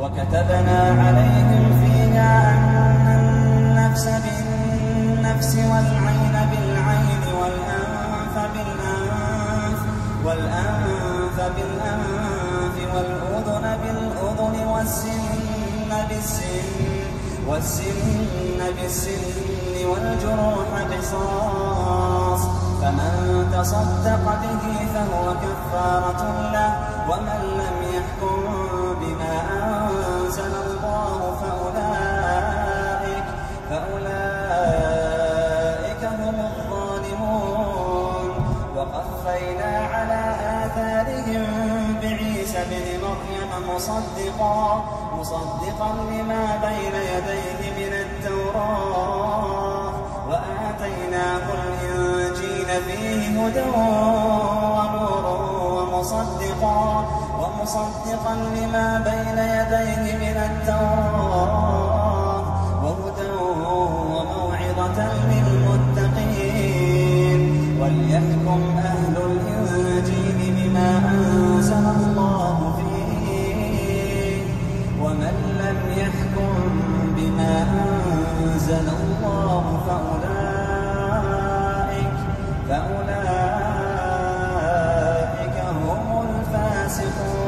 وكتبنا عليهم فيها أن النفس بالنفس والعين بالعين والأنف بالأنف والأنف بالأنف والأذن بالأذن والسن بالسن والسن بالسن والجروح قصاص فمن تصدق به فهو كفارة له ومن لم مصدقا مصدقا لما بين يديه من التوراة. وآتيناه الإنجيل فيه هدى ونور ومصدقا ومصدقا لما أنزل الله فأولئك فأولئك هم الفاسقون.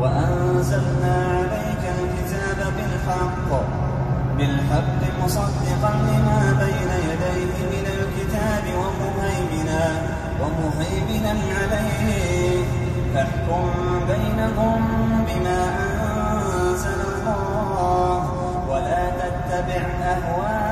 وأنزلنا عليك الكتاب بالحق. بالحق مصدقا لما بين يديه من الكتاب ومهيمنا ومهيمنا عليه. فاحكم بينهم بما أنزل تتبع أهواءهم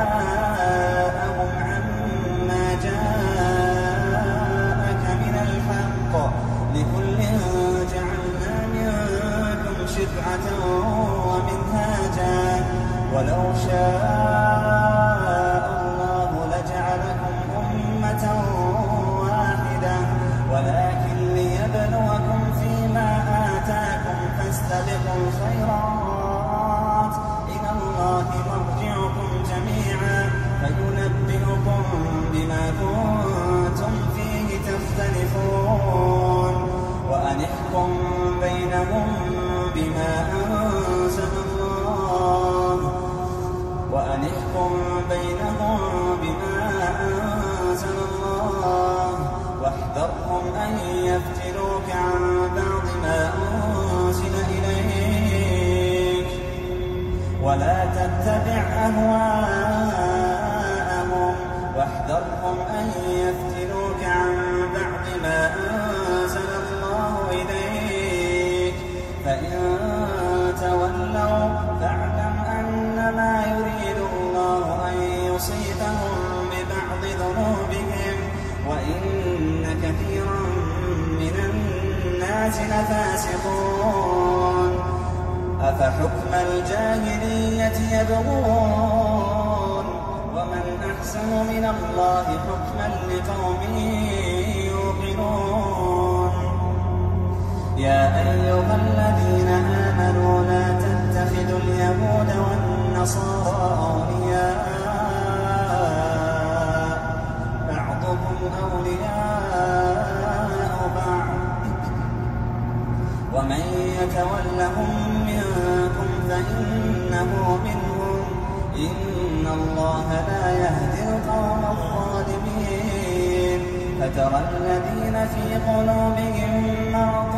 أهواءهم واحذرهم أن يفتنوك عن بعض ما أنزل الله إليك. فإن تولوا فاعلم أنما يريد الله أن يصيبهم ببعض ذنوبهم. وإن كثيرا من الناس لفاسقون. أفحكم الجاهلية يبغون؟ ومن أحسن من الله حكما لقوم يوقنون. يا أيها الذين آمنوا لا تتخذوا اليهود والنصارى أولياء. بعضهم أولياء بعض. ومن يتولهم فإنه منهم. إن الله لا يهدي القوم الظالمين. فترى الذين في قلوبهم مرض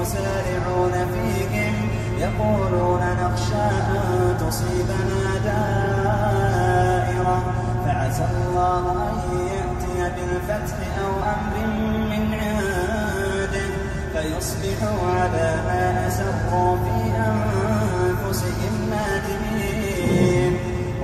يسارعون فيهم. يقولون نخشى أن تصيبنا دائرة. فعسى الله أن يأتي بالفتح أو أمر من عنده. فيصبحوا على ما أسروا في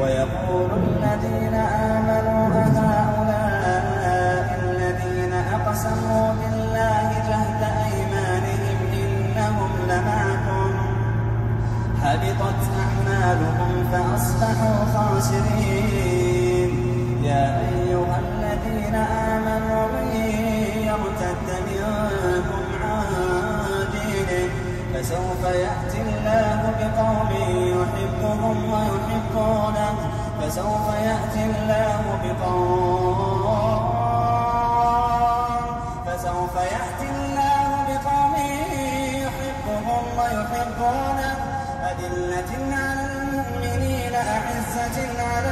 ويقول الذين آمنوا أهؤلاء الذين أقسموا بالله جهد أيمانهم إنهم لمعكم. حبطت أعمالهم فأصبحوا خاسرين. يا أيها الذين آمنوا من يرتد منكم عن دينه فسوف يأتي فسوف يأتي الله بقوم فسوف يأتي الله بقوم يحبهم ويحبونه. أدلة على المؤمنين أعزة على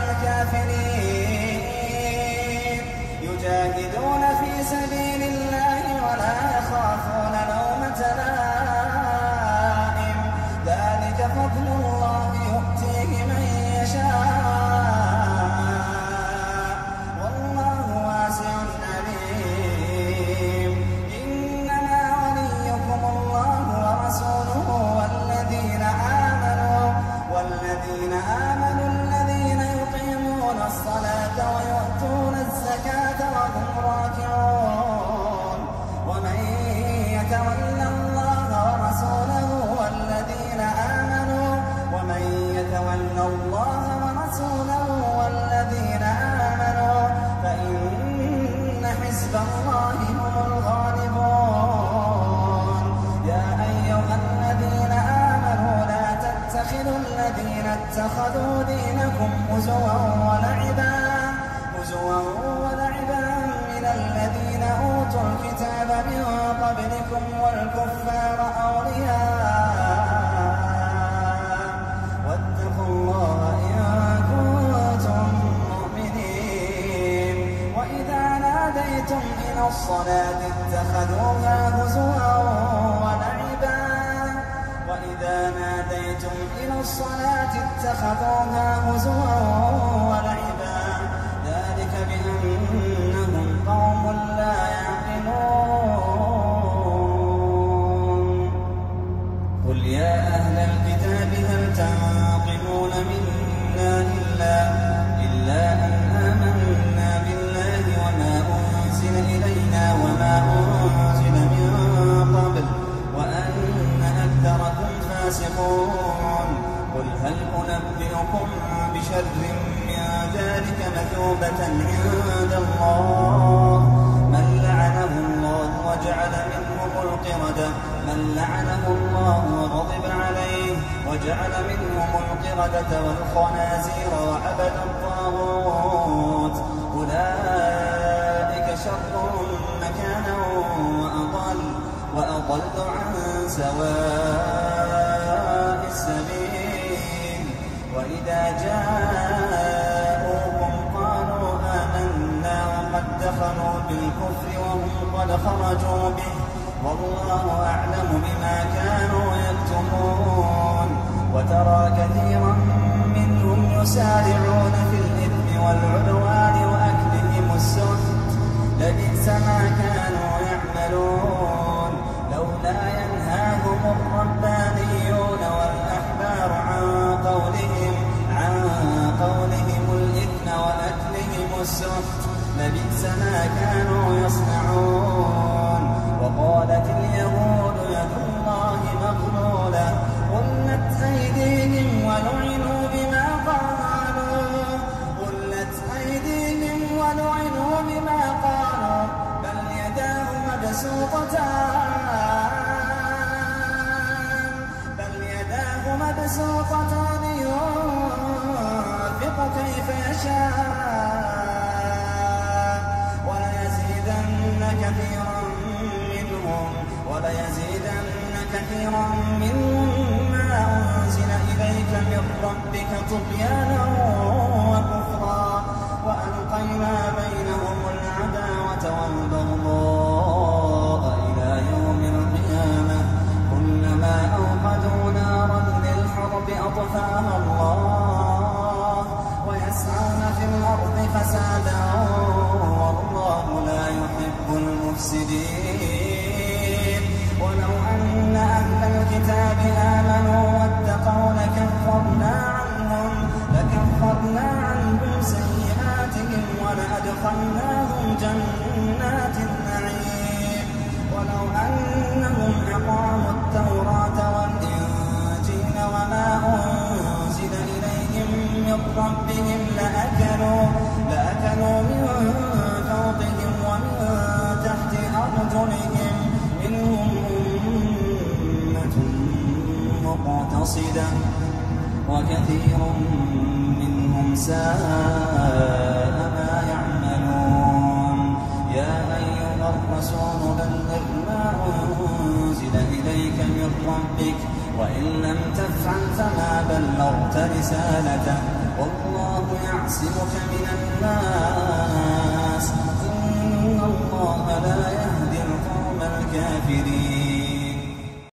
اتخذوا دينكم هزوا ولعبا هزوا ولعبا من الذين أوتوا الكتاب من قبلكم والكفار أولياء. واتقوا الله إن كنتم مؤمنين. وإذا ناديتم إلى الصلاة اتخذوها هزوا وإذا ناديتم إلى الصلاة اتخذوها هزوا ولا يعملون قل هل أنبئكم بشر من ذلك مثوبة عند الله؟ من لعنه الله وجعل منهم القردة من لعنه الله وغضب عليه وجعل منهم القردة والخنازير وعبد الله الكفر وهم قد خرجوا به. والله أعلم بما كانوا يكتمون. وترى كثيرا منهم يسارعون في الإثم والعدوان وأكلهم السحت لبئس ما كانوا يعملون. كثيرا منهم وليزيدن كثيرا منهم ما أنزل إليك من ربك طغيانا ساء ما يعملون. يا أيها الرسول بلغ ما أنزل إليك من ربك وإن لم تفعل فما بلغت رسالته. والله يعصمك من الناس. إن الله لا يهدي القوم الكافرين.